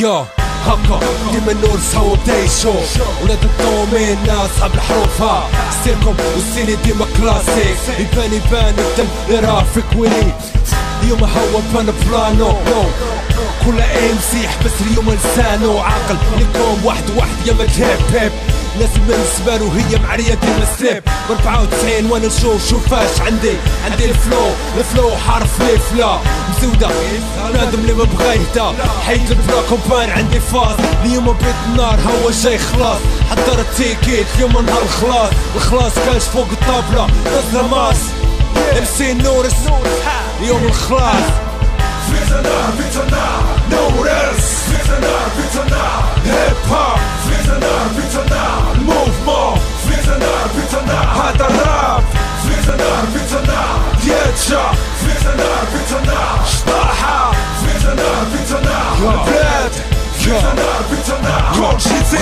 يا هكا ديما النور سوا بدا يشوف ولاد الدومين اصحاب الحروفها. ستيلكم وستيلي ديما كلاسيك يبان يبان الدم اللي راه فيك ويلي اليوم هو بان بلانو. كل ام سي يحبس اليوم لسانو. عاقل لكم واحد واحد يا ما تهب هب لازم بالنسبة له هي معرية ديما سليب ب 94 وأنا نشوف شوفاش عندي عندي الفلو. الفلو حرف لي فلا مسودة نادم اللي ما بغا يهدى. حيت البلا كومبان عندي فاز. اليوم بيت النار هو جاي خلاص. حضر التيكيت اليوم نهار الخلاص الخلاص كاش فوق الطابلة. نزل ماس امسي نورس. اليوم الخلاص.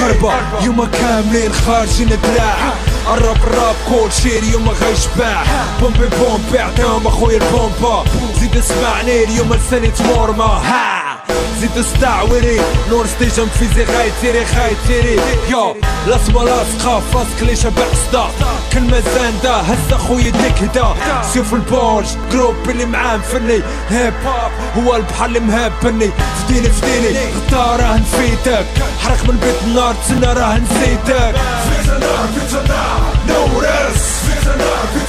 غربة يوما كاملين خارجين دراع الراب الراب كل شي اليوم غيشبع بومبي بومبي عطيهم اخويا البومبا. زيد اسمعني اليوم لساني تفورما ها. زيد استعوري نور ستيجن فيزي غايتيري غايتيري يو لاسما لاصقة فراسك لي شبع صدا كلمة زاندة هز اخويا يديك هدا. سيف البورج جروب اللي معاه مفني هيب هوب هو البحر اللي مهبني فديني فديني غدا راه نفيتك. حرق من بيت النار تسنى راه نسيتك. فيتنا فيتنا نورس. فيتنا فيتنا.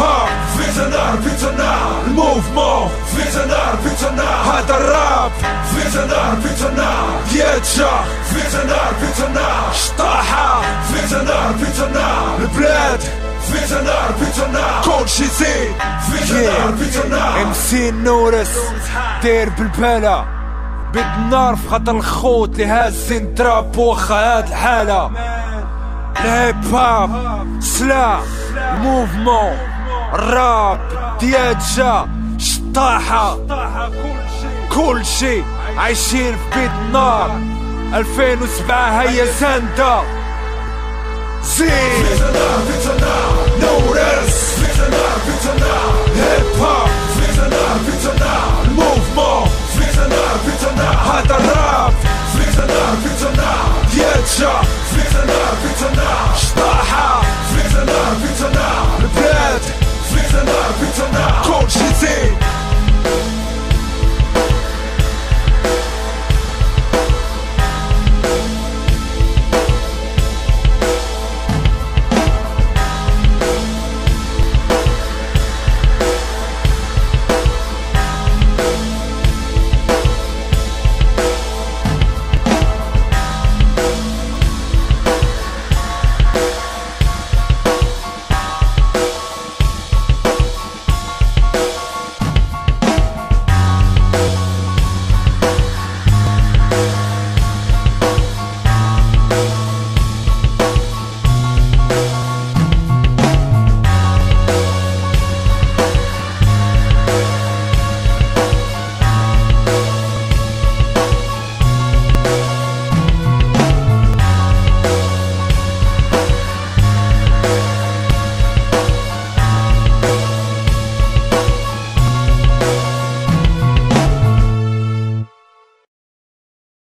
hip hop فيتنا فيتنا ال mouvement فيتنا فيتنا هذا الراب فيتنا فيتنا دياتشا فيتنا فيتنا شطاحة فيتنا فيتنا البلاد فيتنا فيتنا كل شي زين فيتنا فيتنا MC نورس داير بالبالة بيت النار في خاطر الخوت اللي هازين تراب واخا هاد الحالة الهيب هوب سلا الموفمون الراب دياتشا شطاحة. كل شي عايشين في بيت النار 2007 هيا زاندا زين. نورس.